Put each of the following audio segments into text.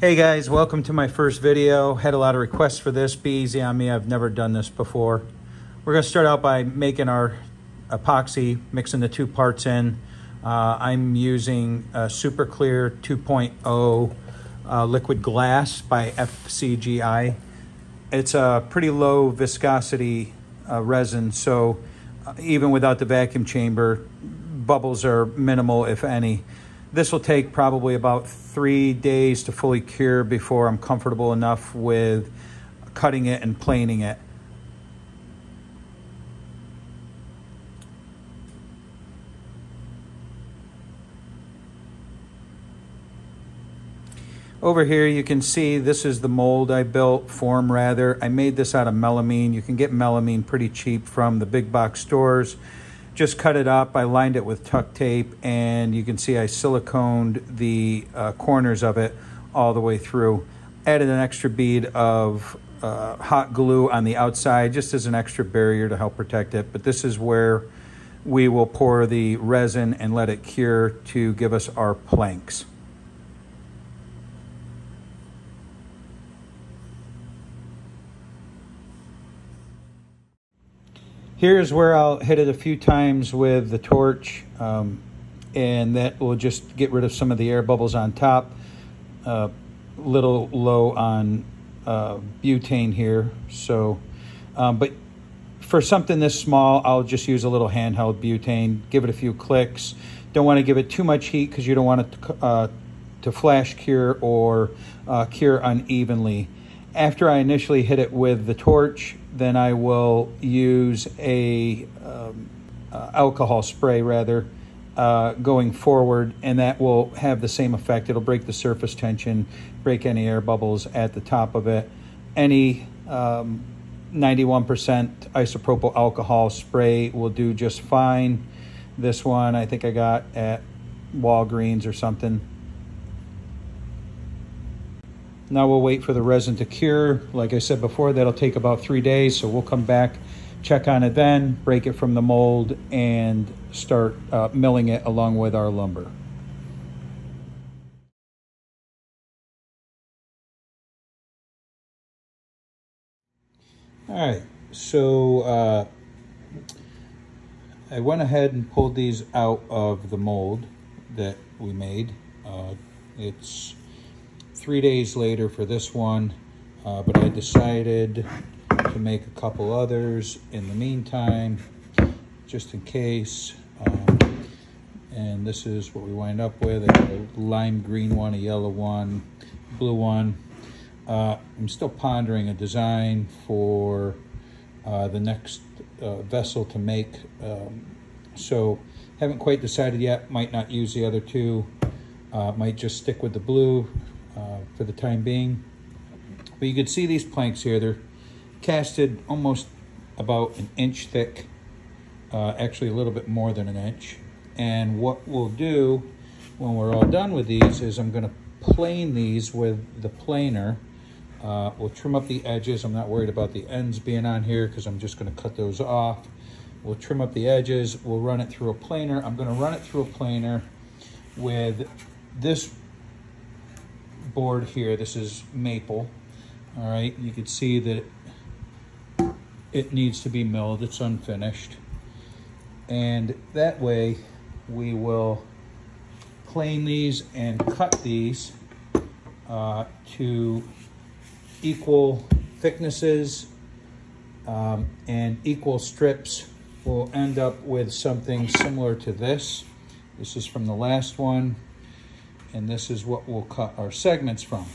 Hey guys, welcome to my first video. Had a lot of requests for this. Be easy on me, I've never done this before. We're gonna start out by making our epoxy, mixing the two parts in. Uh, I'm using Superclear 2.0 uh, liquid glass by FGCI. It's a pretty low viscosity uh, resin, so uh, even without the vacuum chamber, bubbles are minimal, if any. This will take probably about three days to fully cure before I'm comfortable enough with cutting it and planing it. Over here you can see this is the mold I built, form rather. I made this out of melamine. You can get melamine pretty cheap from the big box stores. Just cut it up, I lined it with tuck tape and you can see I siliconed the uh, corners of it all the way through. Added an extra bead of uh, hot glue on the outside just as an extra barrier to help protect it. But this is where we will pour the resin and let it cure to give us our planks. Here's where I'll hit it a few times with the torch um, and that will just get rid of some of the air bubbles on top. A uh, little low on uh, butane here. So, um, but for something this small, I'll just use a little handheld butane, give it a few clicks. Don't want to give it too much heat because you don't want it to, uh, to flash cure or uh, cure unevenly. After I initially hit it with the torch, then I will use a um, uh, alcohol spray rather uh, going forward, and that will have the same effect. It'll break the surface tension, break any air bubbles at the top of it. Any 91% um, isopropyl alcohol spray will do just fine. This one I think I got at Walgreens or something. Now we'll wait for the resin to cure. Like I said before, that'll take about three days, so we'll come back, check on it then, break it from the mold, and start uh, milling it along with our lumber. All right, so uh, I went ahead and pulled these out of the mold that we made. Uh, it's three days later for this one, uh, but I decided to make a couple others in the meantime, just in case. Um, and this is what we wind up with, a lime green one, a yellow one, blue one. Uh, I'm still pondering a design for uh, the next uh, vessel to make. Um, so haven't quite decided yet, might not use the other two. Uh, might just stick with the blue uh, for the time being. But you can see these planks here, they're casted almost about an inch thick, uh, actually a little bit more than an inch. And what we'll do when we're all done with these is I'm gonna plane these with the planer. Uh, we'll trim up the edges. I'm not worried about the ends being on here because I'm just gonna cut those off. We'll trim up the edges. We'll run it through a planer. I'm gonna run it through a planer with this board here. This is maple. All right, you can see that it needs to be milled. It's unfinished. And that way we will plane these and cut these uh, to equal thicknesses um, and equal strips. We'll end up with something similar to this. This is from the last one and this is what we'll cut our segments from.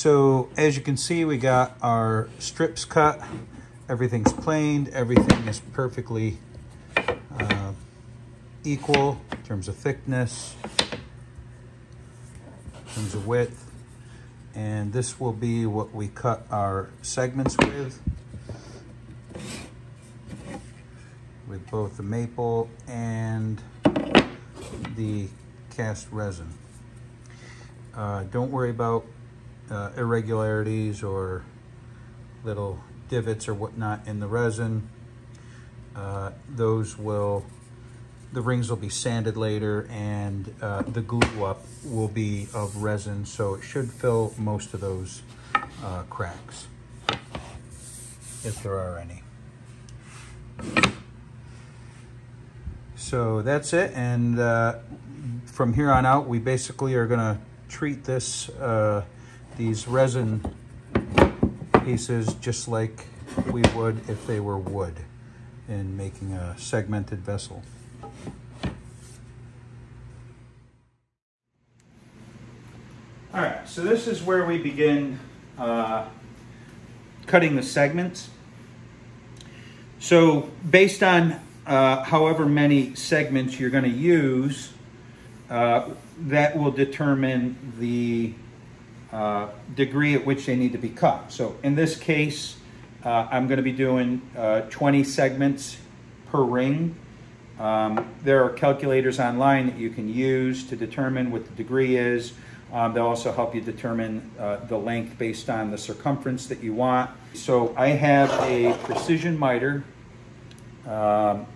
So as you can see, we got our strips cut. Everything's planed. Everything is perfectly uh, equal in terms of thickness, in terms of width. And this will be what we cut our segments with. With both the maple and the cast resin. Uh, don't worry about uh, irregularities or little divots or whatnot in the resin. Uh, those will, the rings will be sanded later and uh, the glue up will be of resin, so it should fill most of those uh, cracks, if there are any. So that's it, and uh, from here on out, we basically are gonna treat this, uh, these resin pieces just like we would if they were wood in making a segmented vessel. All right, so this is where we begin uh, cutting the segments. So based on uh, however many segments you're going to use, uh, that will determine the uh, degree at which they need to be cut. So in this case, uh, I'm going to be doing uh, 20 segments per ring. Um, there are calculators online that you can use to determine what the degree is. Um, they'll also help you determine uh, the length based on the circumference that you want. So I have a precision miter. Um,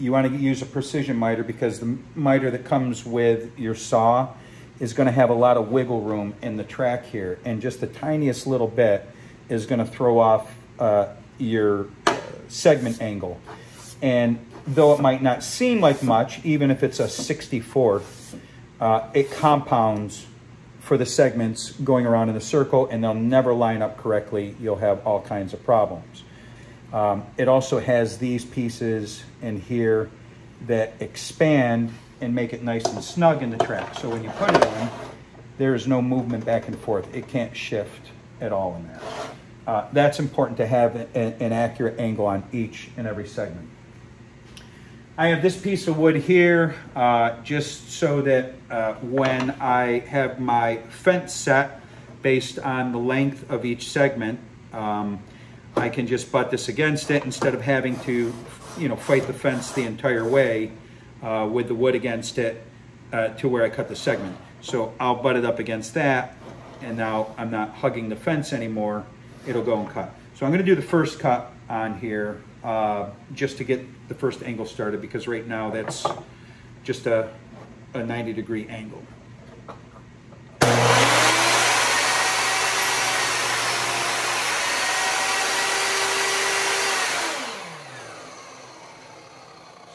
you want to use a precision miter because the miter that comes with your saw is going to have a lot of wiggle room in the track here and just the tiniest little bit is going to throw off uh, your segment angle. And though it might not seem like much, even if it's a 64th, uh, it compounds for the segments going around in a circle and they'll never line up correctly. You'll have all kinds of problems. Um, it also has these pieces in here that expand and make it nice and snug in the track. So when you put it in, there is no movement back and forth. It can't shift at all in there. Uh, that's important to have a, an accurate angle on each and every segment. I have this piece of wood here uh, just so that uh, when I have my fence set based on the length of each segment, um, I can just butt this against it instead of having to, you know, fight the fence the entire way uh, with the wood against it uh, to where I cut the segment. So I'll butt it up against that and now I'm not hugging the fence anymore. It'll go and cut. So I'm gonna do the first cut on here uh, just to get the first angle started because right now that's just a, a 90 degree angle.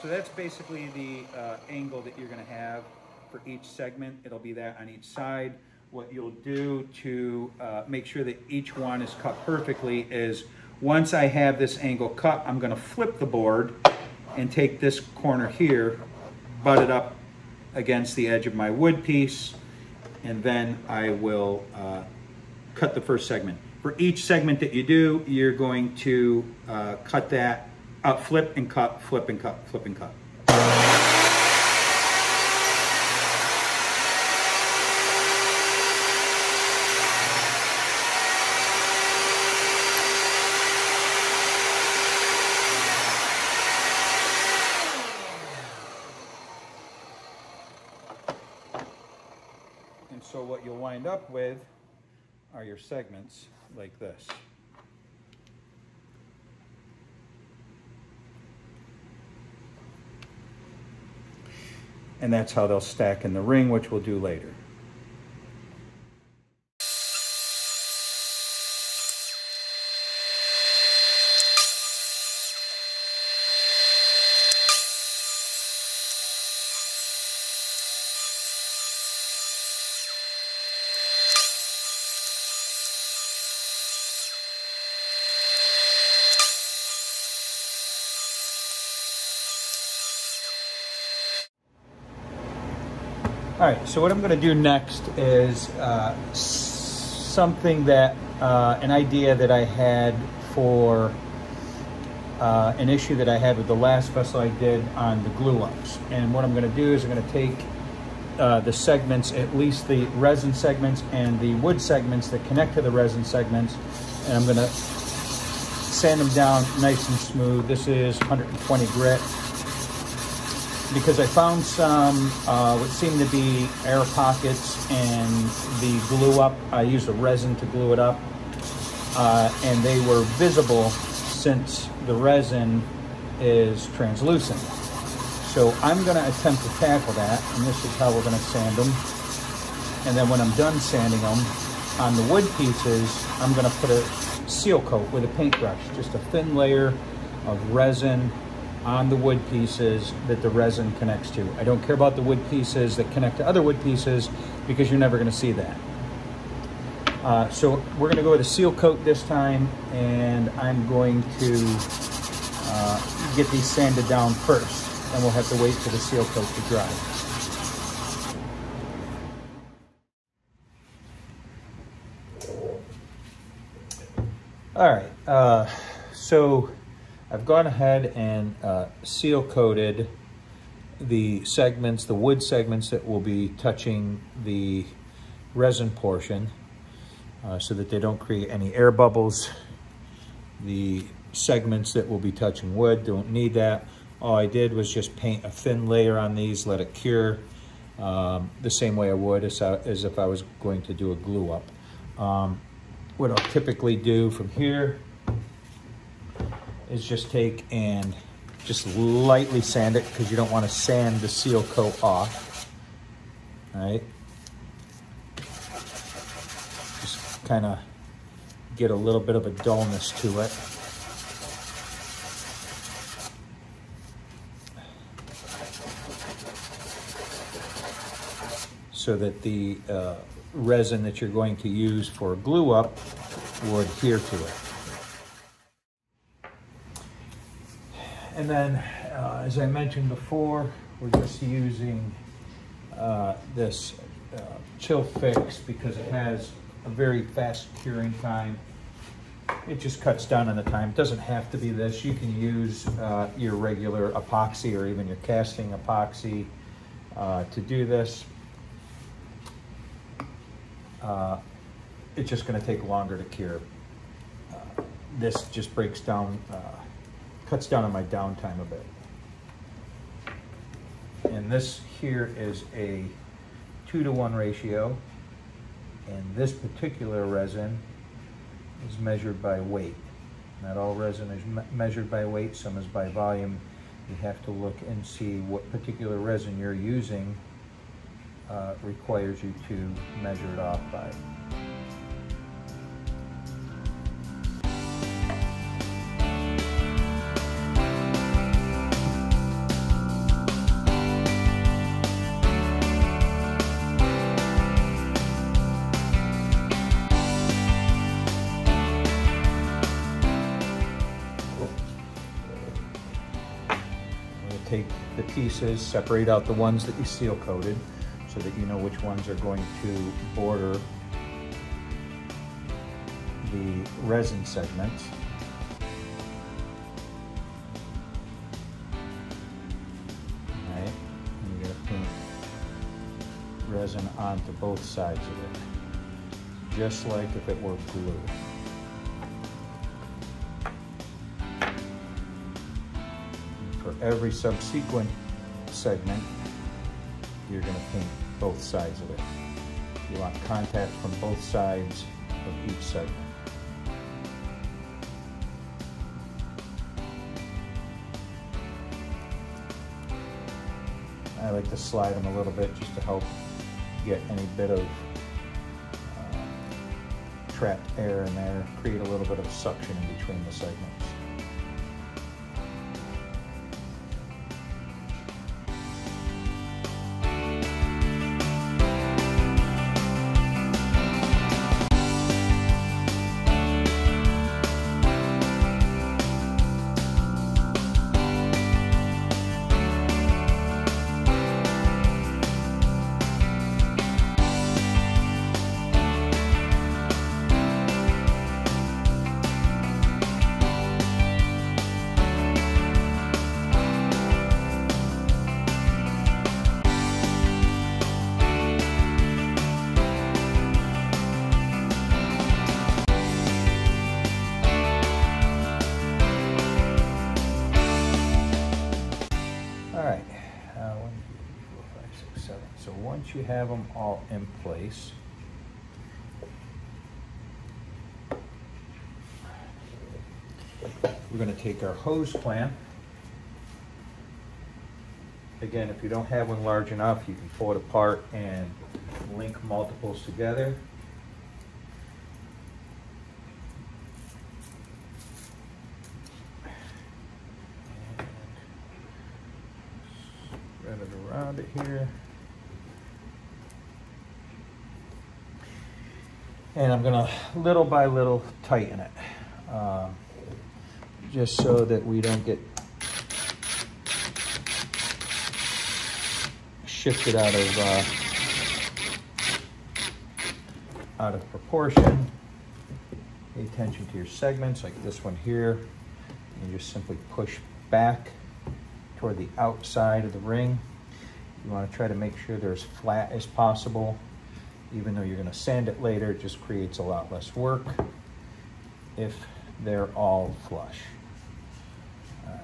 So that's basically the uh, angle that you're gonna have for each segment. It'll be that on each side. What you'll do to uh, make sure that each one is cut perfectly is once I have this angle cut, I'm gonna flip the board and take this corner here, butt it up against the edge of my wood piece, and then I will uh, cut the first segment. For each segment that you do, you're going to uh, cut that uh, flip and cut, flip and cut, flip and cut. And so what you'll wind up with are your segments like this. And that's how they'll stack in the ring, which we'll do later. All right, so what I'm gonna do next is uh, something that, uh, an idea that I had for uh, an issue that I had with the last vessel I did on the glue ups. And what I'm going to do is I'm going to take uh, the segments, at least the resin segments and the wood segments that connect to the resin segments, and I'm going to sand them down nice and smooth. This is 120 grit because I found some uh, what seemed to be air pockets and the glue up. I used a resin to glue it up uh, and they were visible since the resin is translucent. So I'm gonna attempt to tackle that, and this is how we're gonna sand them. And then when I'm done sanding them, on the wood pieces, I'm gonna put a seal coat with a paintbrush, just a thin layer of resin on the wood pieces that the resin connects to. I don't care about the wood pieces that connect to other wood pieces because you're never gonna see that. Uh, so we're gonna go with a seal coat this time and I'm going to uh, get these sanded down first and we'll have to wait for the seal coat to dry. All right, uh, so I've gone ahead and uh, seal coated the segments, the wood segments that will be touching the resin portion uh, so that they don't create any air bubbles. The segments that will be touching wood don't need that. All I did was just paint a thin layer on these, let it cure um, the same way I would as, I, as, if I was going to do a glue up. Um, what I'll typically do from here is just take and just lightly sand it because you don't want to sand the seal coat off. All right. Just kind of get a little bit of a dullness to it. so that the uh, resin that you're going to use for glue up will adhere to it. And then, uh, as I mentioned before, we're just using uh, this uh, chill fix because it has a very fast curing time. It just cuts down on the time. It doesn't have to be this. You can use uh, your regular epoxy or even your casting epoxy uh, to do this uh, it's just going to take longer to cure. This just breaks down, cuts down on my downtime a bit. And this here is a two to one ratio. And this particular resin is measured by weight. Not all resin is me measured by weight, some is by volume. You have to look and see what particular resin you're using uh, requires you to measure it off by. Take the pieces, separate out the ones that you seal coated, so that you know which ones are going to border the resin segments. And you're gonna paint resin onto both sides of it, just like if it were glue. Every subsequent segment, you're going to paint both sides of it. You want contact from both sides of each segment. I like to slide them a little bit just to help get any bit of uh, trapped air in there, create a little bit of suction in between the segments. You have them all in place, we're gonna take our hose clamp. Again, if you don't have one large enough, you can pull it apart and link multiples together. And around it here. And I'm gonna little by little tighten it. um, Just so that we don't get shifted out of uh, out of proportion. Pay attention to your segments, like this one here. You just simply push back toward the outside of the ring. You want to try to make sure they're as flat as possible. Even though you're going to sand it later, it just creates a lot less work if they're all flush. All right.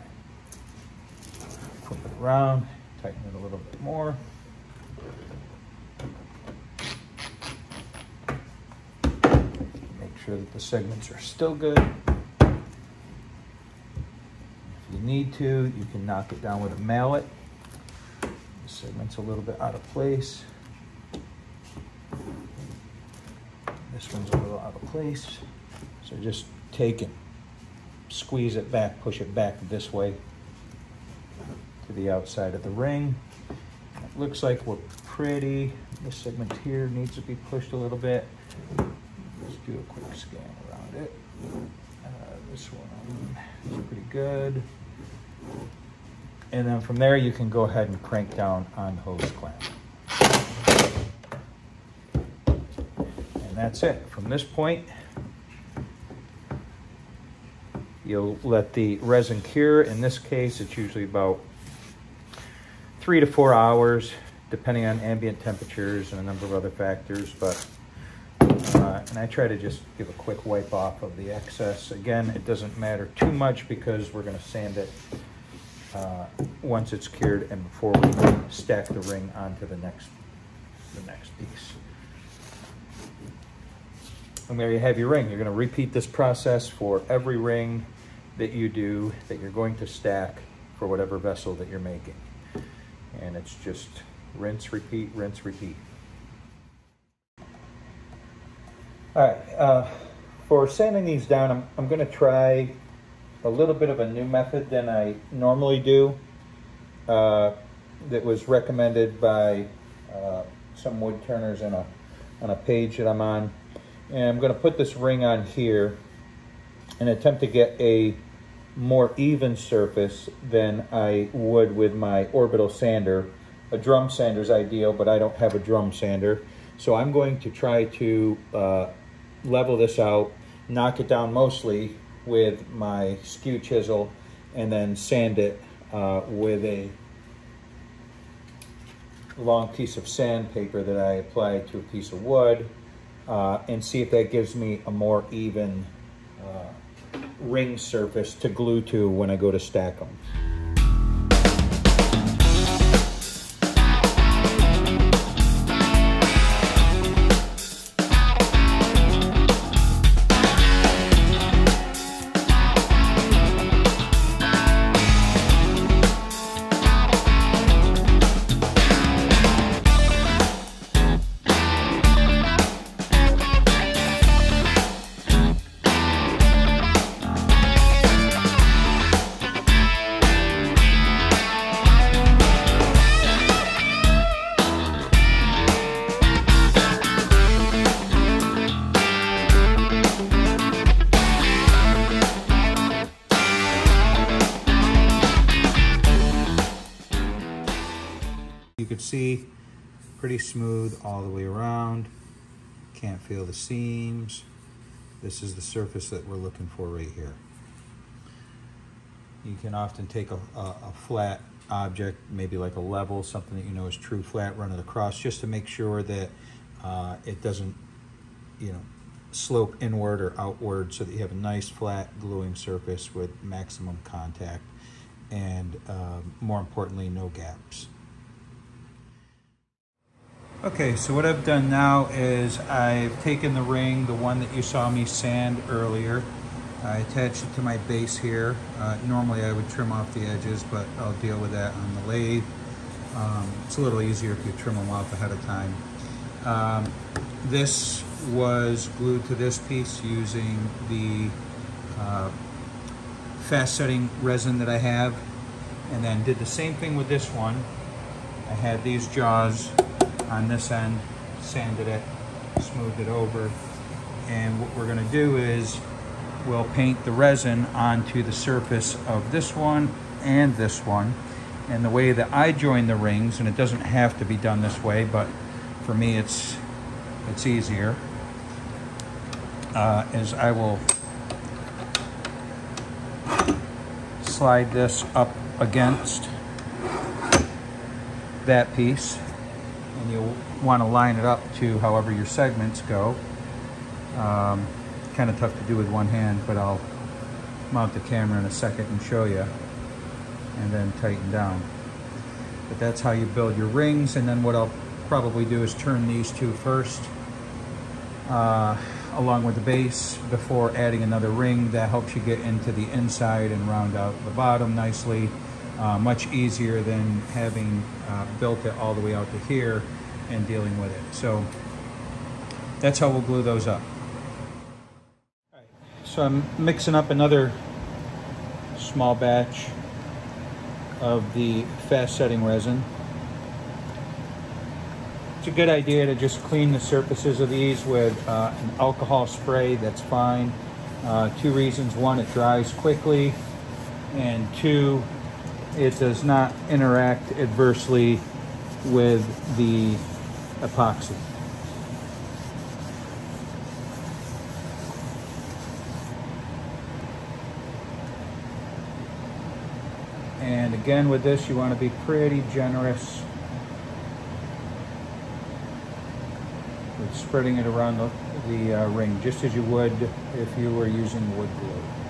Flip it around, tighten it a little bit more. Make sure that the segments are still good. If you need to, you can knock it down with a mallet. The segment's a little bit out of place. This one's a little out of place. So just take it, squeeze it back, push it back this way to the outside of the ring. It looks like we're pretty, this segment here needs to be pushed a little bit. Let's do a quick scan around it. Uh, this one is pretty good. And then from there, you can go ahead and crank down on hose clamp. That's it. From this point, you'll let the resin cure. In this case, it's usually about three to four hours, depending on ambient temperatures and a number of other factors. But uh, and I try to just give a quick wipe off of the excess. Again, it doesn't matter too much because we're going to sand it uh, once it's cured and before we stack the ring onto the next the next piece. And there you have your ring. You're going to repeat this process for every ring that you do that you're going to stack for whatever vessel that you're making. And it's just rinse, repeat, rinse, repeat. All right, uh, for sanding these down, I'm, I'm gonna try a little bit of a new method than I normally do. Uh, that was recommended by uh, some wood turners a, on a page that I'm on. And I'm gonna put this ring on here and attempt to get a more even surface than I would with my orbital sander. A drum sander is ideal, but I don't have a drum sander. So I'm going to try to uh, level this out, knock it down mostly with my skew chisel, and then sand it uh, with a long piece of sandpaper that I apply to a piece of wood, uh, and see if that gives me a more even uh, ring surface to glue to when I go to stack them. See pretty smooth all the way around. Can't feel the seams. This is the surface that we're looking for right here. You can often take a, a, a flat object, maybe like a level, something that you know is true flat, run it across just to make sure that uh, it doesn't, you know, slope inward or outward so that you have a nice flat gluing surface with maximum contact and um, more importantly, no gaps. Okay, so what I've done now is I've taken the ring, the one that you saw me sand earlier. I attached it to my base here. Uh, normally I would trim off the edges, but I'll deal with that on the lathe. Um, it's a little easier if you trim them off ahead of time. Um, this was glued to this piece using the uh, fast setting resin that I have and then did the same thing with this one. I had these jaws on this end, sanded it, smoothed it over. And what we're gonna do is we'll paint the resin onto the surface of this one and this one. And the way that I join the rings, and it doesn't have to be done this way, but for me it's, it's easier, uh, is I will slide this up against that piece and you'll want to line it up to however your segments go. Um, kind of tough to do with one hand, but I'll mount the camera in a second and show you and then tighten down. But that's how you build your rings and then what I'll probably do is turn these two first uh, along with the base before adding another ring that helps you get into the inside and round out the bottom nicely. Uh, much easier than having uh, built it all the way out to here and dealing with it. So that's how we'll glue those up. so I'm mixing up another small batch of the fast setting resin. It's a good idea to just clean the surfaces of these with uh, an alcohol spray, that's fine. Uh, two reasons, one, it dries quickly, and two, it does not interact adversely with the epoxy. And again with this you want to be pretty generous with spreading it around the, the uh, ring just as you would if you were using wood glue.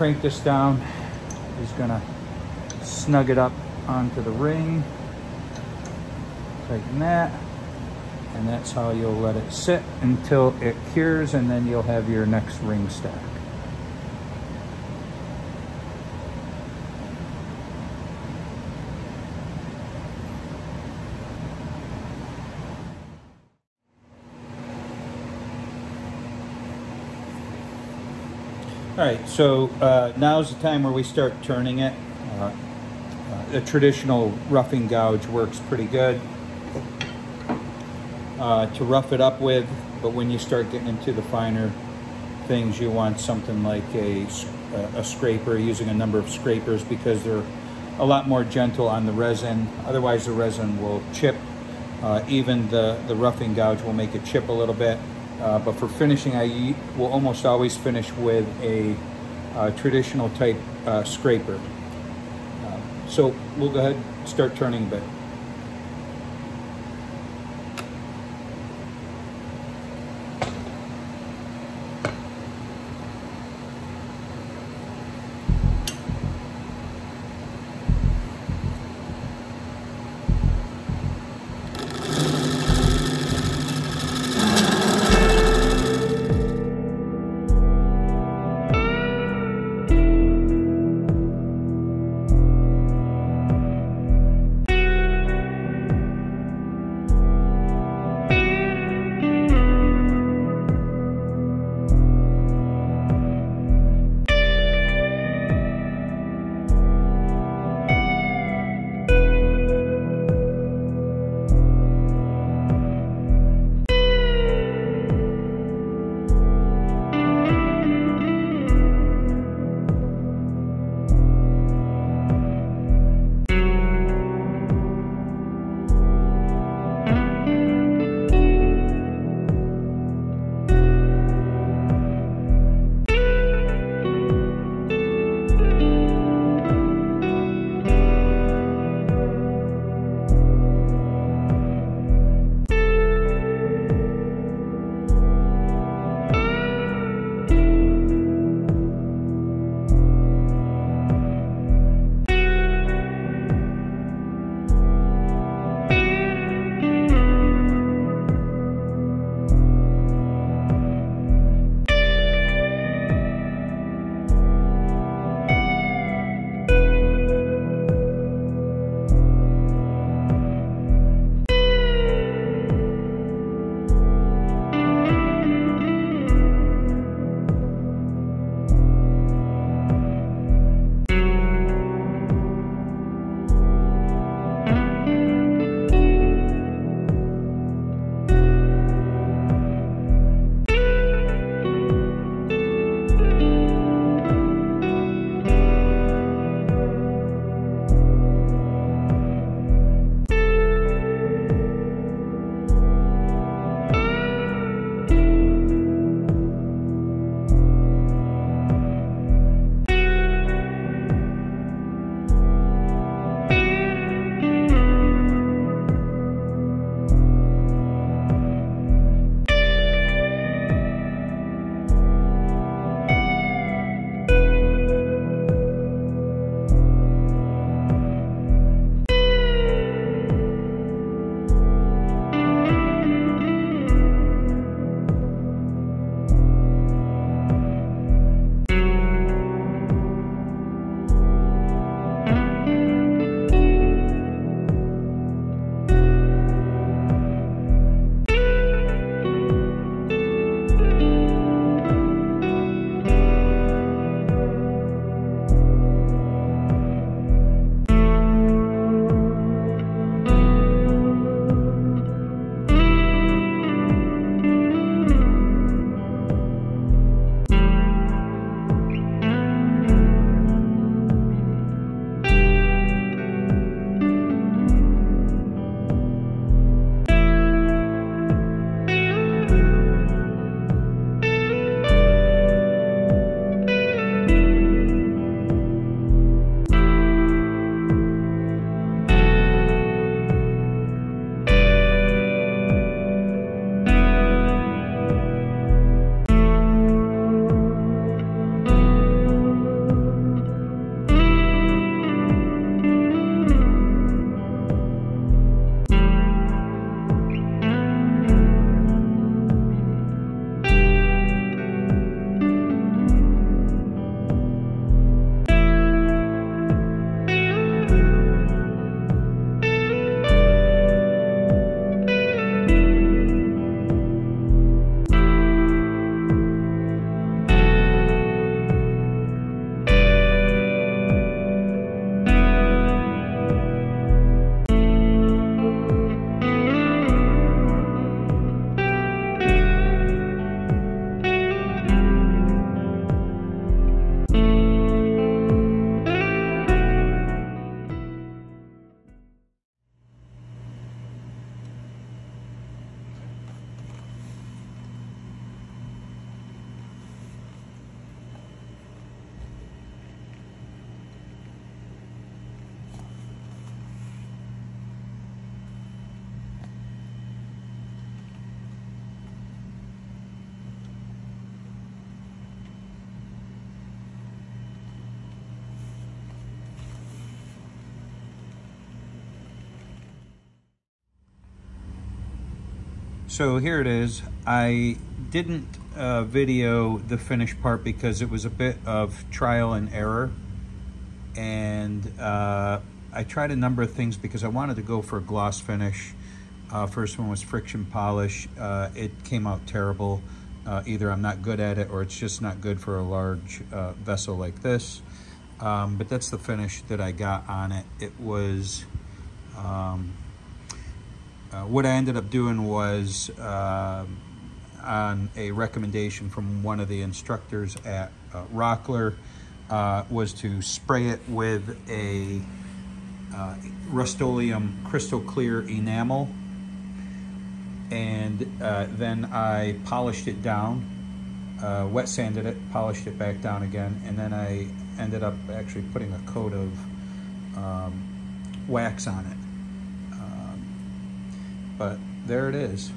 Crank this down. Just gonna snug it up onto the ring. Tighten that. And that's how you'll let it sit until it cures and then you'll have your next ring stack. All right, so uh, now's the time where we start turning it. Uh, uh, traditional roughing gouge works pretty good uh, to rough it up with, but when you start getting into the finer things, you want something like a, a scraper, using a number of scrapers because they're a lot more gentle on the resin. Otherwise, the resin will chip. Uh, even the, the roughing gouge will make it chip a little bit. Uh, but for finishing, I will almost always finish with a uh, traditional type uh, scraper. Uh, so we'll go ahead and start turning a bit. So here it is. I didn't uh, video the finished part because it was a bit of trial and error. And uh, I tried a number of things because I wanted to go for a gloss finish. Uh, first one was friction polish. Uh, it came out terrible. Uh, either I'm not good at it or it's just not good for a large uh, vessel like this. Um, but that's the finish that I got on it. It was, um, uh, what I ended up doing was uh, on a recommendation from one of the instructors at uh, Rockler uh, was to spray it with a uh, Rust-Oleum crystal clear enamel and uh, then I polished it down, wet sanded it, polished it back down again, and then I ended up actually putting a coat of um, wax on it. But there it is.